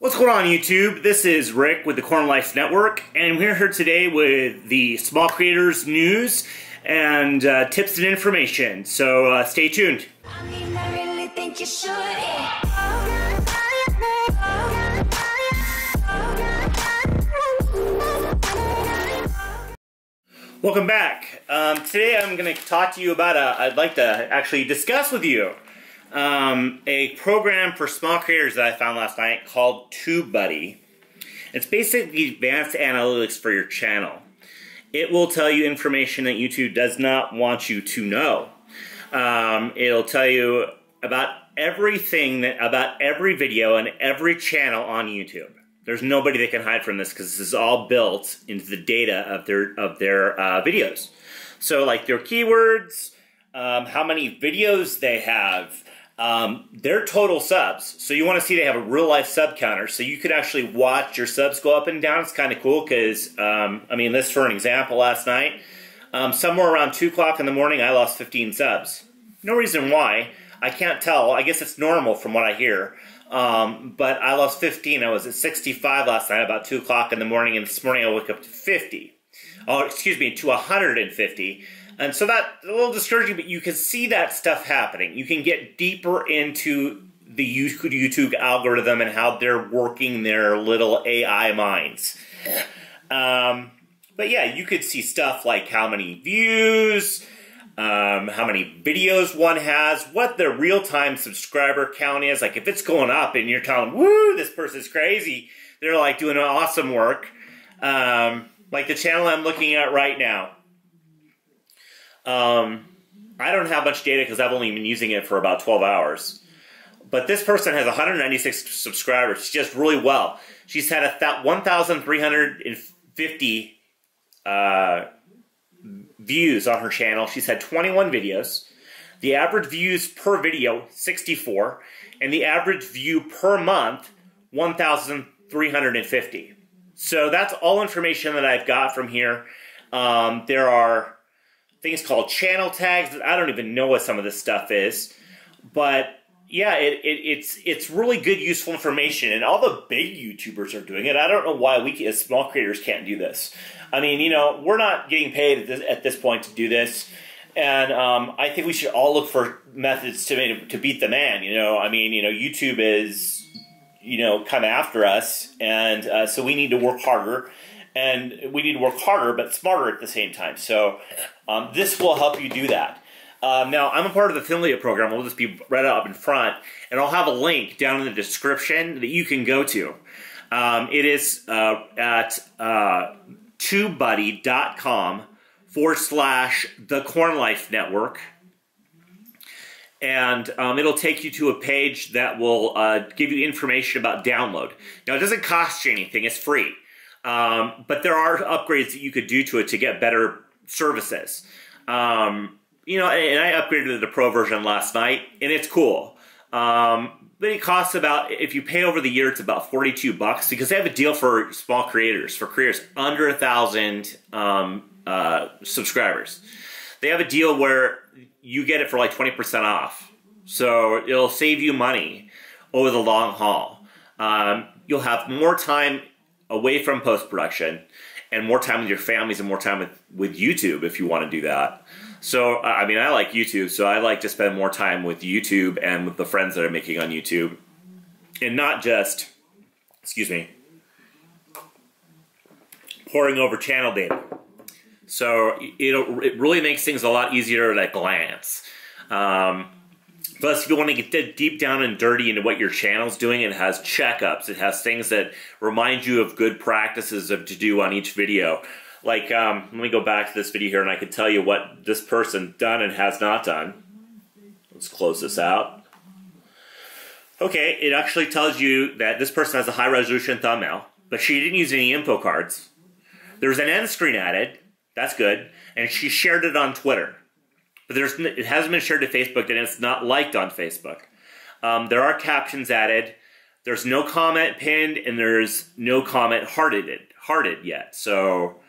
What's going on YouTube? This is Rick with the Corn Life Network and we're here today with the Small Creators News and uh, tips and information. So uh, stay tuned. I mean, I really Welcome back. Um, today I'm going to talk to you about a, I'd like to actually discuss with you um, a program for small creators that I found last night called TubeBuddy. It's basically advanced analytics for your channel. It will tell you information that YouTube does not want you to know. Um, it'll tell you about everything that about every video and every channel on YouTube. There's nobody that can hide from this because this is all built into the data of their of their uh, videos. So like their keywords, um, how many videos they have, um, their total subs. So you want to see they have a real life sub counter. So you could actually watch your subs go up and down. It's kind of cool because, um, I mean, this for an example last night. Um, somewhere around 2 o'clock in the morning, I lost 15 subs. No reason why. I can't tell. I guess it's normal from what I hear. Um, but I lost 15. I was at 65 last night, about 2 o'clock in the morning, and this morning I woke up to 50. Oh, excuse me, to 150. And so that's a little discouraging, but you can see that stuff happening. You can get deeper into the YouTube algorithm and how they're working their little AI minds. Um, but yeah, you could see stuff like how many views, um, how many videos one has, what the real-time subscriber count is. Like if it's going up and you're telling, woo, this person's crazy, they're like doing awesome work. Um, like the channel I'm looking at right now. Um, I don't have much data because I've only been using it for about 12 hours. But this person has 196 subscribers. She does really well. She's had a 1,350 uh, views on her channel. She's had 21 videos. The average views per video, 64. And the average view per month, 1,350. So that's all information that I've got from here. Um, there are things called channel tags. I don't even know what some of this stuff is, but yeah, it, it, it's it's really good, useful information, and all the big YouTubers are doing it. I don't know why we as small creators can't do this. I mean, you know, we're not getting paid at this, at this point to do this, and um, I think we should all look for methods to to beat the man. You know, I mean, you know, YouTube is you know kind of after us, and uh, so we need to work harder and we need to work harder but smarter at the same time. So um, this will help you do that. Um, now, I'm a part of the affiliate program. We'll just be right up in front, and I'll have a link down in the description that you can go to. Um, it is uh, at uh, tubebuddy.com forward slash the Corn Life Network. And um, it'll take you to a page that will uh, give you information about download. Now, it doesn't cost you anything, it's free. Um, but there are upgrades that you could do to it to get better services. Um, you know, and I upgraded to the Pro version last night, and it's cool. Um, but it costs about, if you pay over the year, it's about 42 bucks because they have a deal for small creators, for creators under a thousand um, uh, subscribers. They have a deal where you get it for like 20% off. So it'll save you money over the long haul. Um, you'll have more time away from post production and more time with your families and more time with, with YouTube if you want to do that. So, I mean, I like YouTube, so I like to spend more time with YouTube and with the friends that I'm making on YouTube. And not just, excuse me, pouring over channel data. So, it, it really makes things a lot easier at a glance. Um, Plus, if you want to get deep down and dirty into what your channel's doing, it has checkups. It has things that remind you of good practices of to do on each video. Like, um, let me go back to this video here and I can tell you what this person done and has not done. Let's close this out. Okay, it actually tells you that this person has a high resolution thumbnail, but she didn't use any info cards. There's an end screen added. That's good. And she shared it on Twitter but there's it hasn't been shared to Facebook and it's not liked on Facebook. Um, there are captions added. There's no comment pinned and there's no comment hearted hearted yet. So,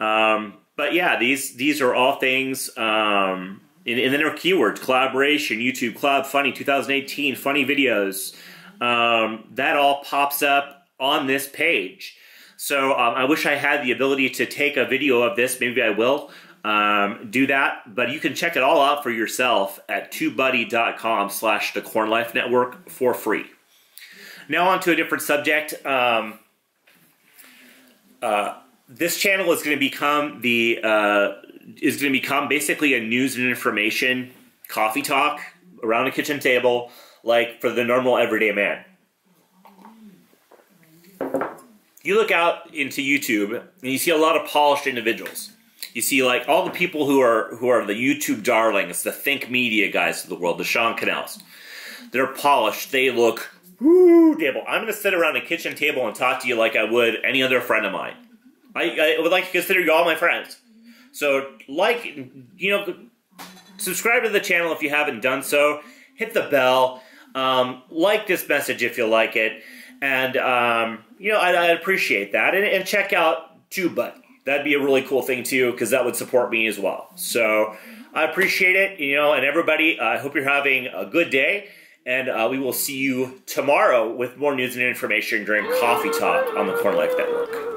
um, but yeah, these these are all things. Um, and, and then there are keywords: collaboration, YouTube, Club, funny, 2018, funny videos. um, that all pops up on this page. So um, I wish I had the ability to take a video of this. Maybe I will um, do that. But you can check it all out for yourself at tubebuddy.com slash the Corn Life Network for free. Now on to a different subject. Um, uh, this channel is going to become the uh, is going to become basically a news and information coffee talk around a kitchen table, like for the normal everyday man. You look out into YouTube and you see a lot of polished individuals. You see like all the people who are who are the YouTube darlings, the think media guys of the world, the Sean Cannells. They're polished. They look woo table. I'm going to sit around a kitchen table and talk to you like I would any other friend of mine. I, I would like to consider you all my friends. So, like, you know, subscribe to the channel if you haven't done so. Hit the bell. Um, like this message if you like it. And, um, you know, I'd, I'd, appreciate that. And, and check out TubeBuddy. That'd be a really cool thing, too, because that would support me as well. So, I appreciate it, you know, and everybody, I hope you're having a good day. And uh, we will see you tomorrow with more news and information during Coffee Talk on the Corn Life Network.